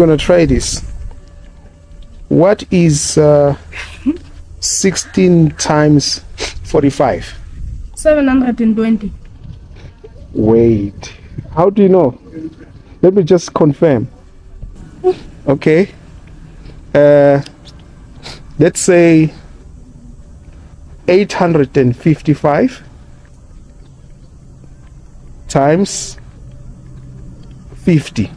Gonna try this. What is uh, 16 times 45? 720. Wait, how do you know? Let me just confirm. Okay. Uh, let's say 855 times 50.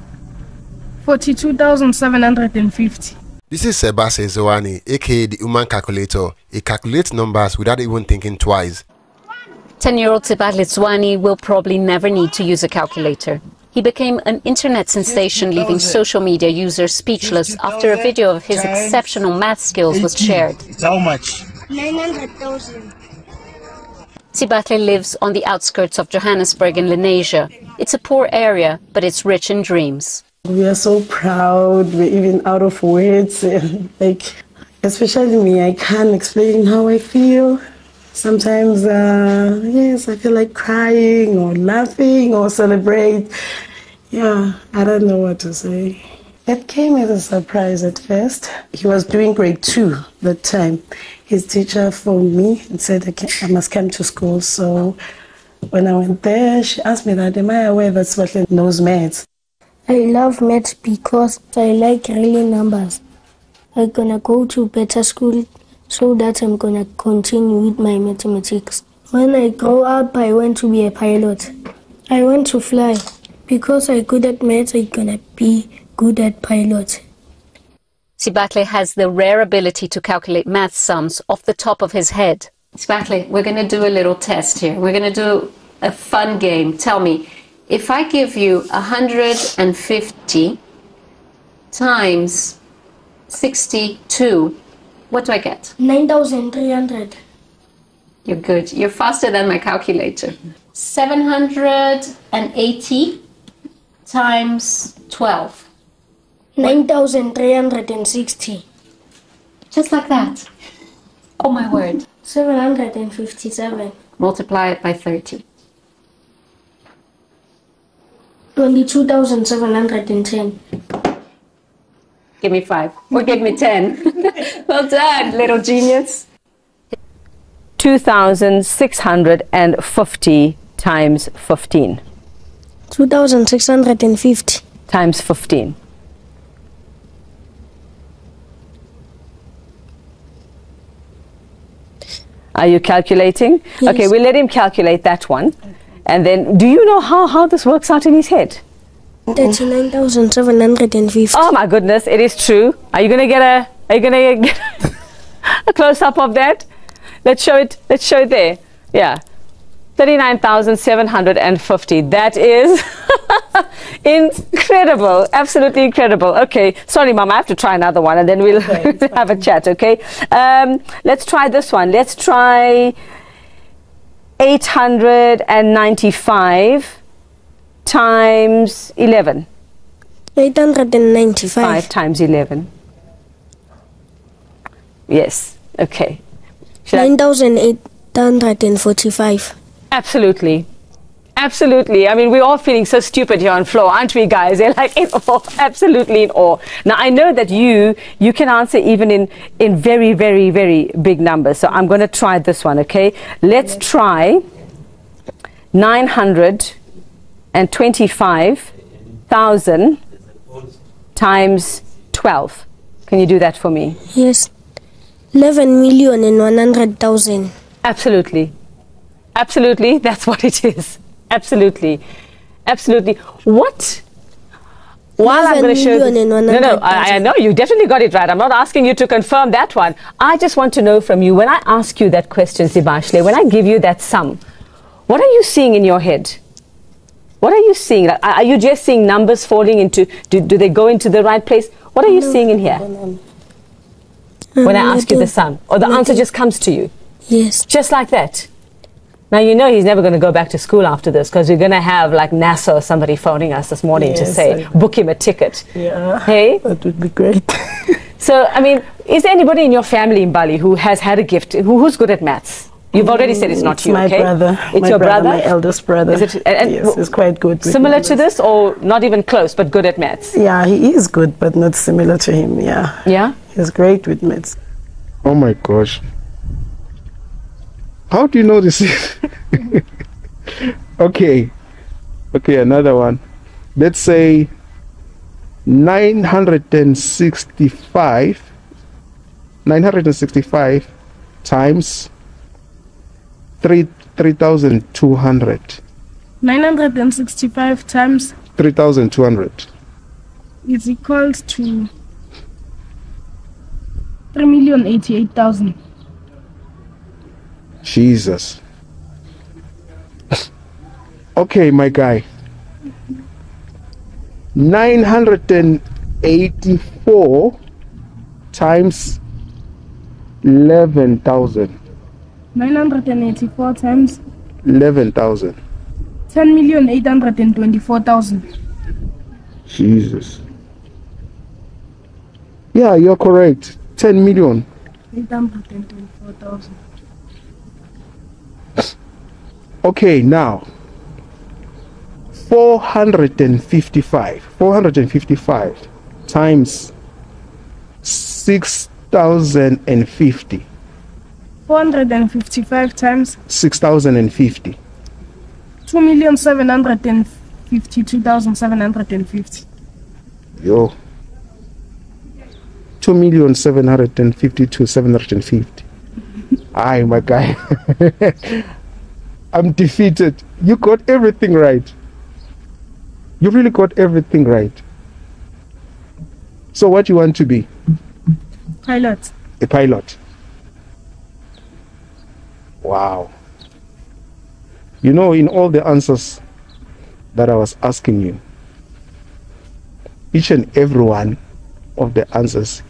42,750. This is Sibahle Zwane, aka the Human Calculator. He calculates numbers without even thinking twice. 10-year-old Sibahle Zwane will probably never need to use a calculator. He became an internet sensation, leaving social media users speechless after a video of his exceptional math skills was shared. How much? 900,000. Sibahle lives on the outskirts of Johannesburg in Lenasia. It's a poor area, but it's rich in dreams. We are so proud. We're even out of words. like, especially me, I can't explain how I feel. Sometimes, uh, yes, I feel like crying or laughing or celebrate. Yeah, I don't know what to say. It came as a surprise at first. He was doing grade two that time. His teacher phoned me and said I, must come to school. So when I went there, she asked me that, am I aware that Swartland knows maths? I love maths because I like real numbers. I'm gonna go to better school so that I'm gonna continue with my mathematics. When I grow up, I want to be a pilot. I want to fly because I'm good at maths. I'm gonna be good at pilot. Sibahle has the rare ability to calculate math sums off the top of his head. Sibahle, we're going to do a little test here. We're going to do a fun game. Tell me, if I give you 150 times 62, what do I get? 9,300. You're good. You're faster than my calculator. 780 times 12. 9,360. Just like that. Oh my word. 757. Multiply it by 30. 22,710. Give me five. Or give me 10. well done, little genius. 2,650 times 15 2,650. times 15. Are you calculating? Yes. Okay, we'll let him calculate that one. And then, do you know how, how this works out in his head? 39,750. Oh my goodness, it is true. Are you going to get a, are you going to get a close up of that? Let's show it, let's show it there. Yeah. 39,750. That is incredible. Absolutely incredible. Okay. Sorry, Mom. I have to try another one and then we'll have a chat. Okay. Um, let's try this one. Let's try 895 times 11. 895. 5 times 11. Yes. Okay. Should I- 9,845. Absolutely. Absolutely. I mean, we're all feeling so stupid here on floor, aren't we, guys? They're like in awe, absolutely in awe. Now, I know that you you can answer even in in very, very, very big numbers. So I'm going to try this one. Okay, let's try nine hundred and twenty-five thousand times twelve. Can you do that for me? Yes. 11 million and 100,000. Absolutely. Absolutely. That's what it is. Absolutely. Absolutely. What? While I'm going to show. no, no, 100,000. I, I know you definitely got it right. I'm not asking you to confirm that one. I just want to know from you when I ask you that question, Sibahle, when I give you that sum, what are you seeing in your head? What are you seeing? Are you just seeing numbers falling into, do, do they go into the right place? What are you seeing in here when I ask you the sum? Or the answer just comes to you? Yes. Just like that. Now you know he's never going to go back to school after this because we're going to have like NASA or somebody phoning us this morning to say I- book him a ticket. Yeah. Hey, That would be great. so I mean, is there anybody in your family in Bali who has had a gift? Who, who's good at maths? You've already said it's not mm, It's you, my okay? brother. It's my your brother? My eldest brother. Is it- and- and yes, he's quite good. with Similar to this or not even close, but good at maths? Yeah, he is good, but not similar to him. Yeah, Yeah? he's great with maths. Oh my gosh. How do you know this? okay. Okay, another one. Let's say 965 965 times 3 3200 965 times 3200 is equals to 3,088,000. Jesus. okay, my guy. 984 times 11,000. 984 times 11,000. 10,824,000. Jesus. Yeah, you're correct. 10 million. 824,000. Okay, now 455. 455 times 6,050. 455 times 6,050. 2,752,750. Yo. Two million seven hundred and fifty-two seven hundred and fifty. Aye, my guy. I'm defeated. You got everything right. You really got everything right. So what do you want to be? Pilot. A pilot. Wow. You know, in all the answers that I was asking you, each and every one of the answers,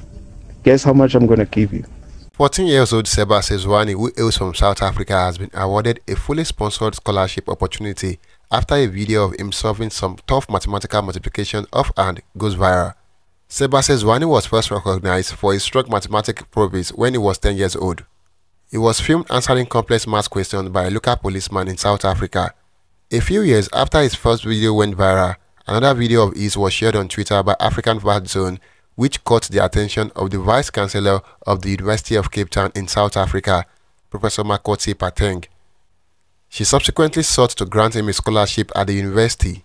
guess how much I'm going to give you? 14 years old Sibahle Zwane, who hails from South Africa, has been awarded a fully sponsored scholarship opportunity after a video of him solving some tough mathematical multiplication offhand goes viral. Sibahle Zwane was first recognized for his strong mathematical prowess when he was 10 years old. He was filmed answering complex math questions by a local policeman in South Africa. A few years after his first video went viral, another video of his was shared on Twitter by AfricaFactsZone which caught the attention of the Vice Chancellor of the University of Cape Town in South Africa, Professor Mamokgethi Phakeng. She subsequently sought to grant him a scholarship at the university.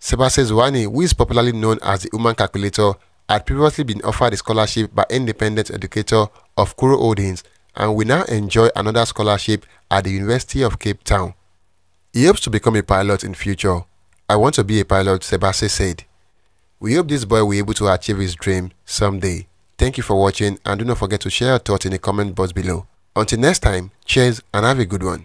Sibahle Zwane, who is popularly known as the Human Calculator, had previously been offered a scholarship by independent educator of Curro Holdings and will now enjoy another scholarship at the University of Cape Town. He hopes to become a pilot in future. I want to be a pilot, Sibahle said. We hope this boy will be able to achieve his dream someday. Thank you for watching and do not forget to share your thoughts in the comment box below. Until next time, cheers and have a good one.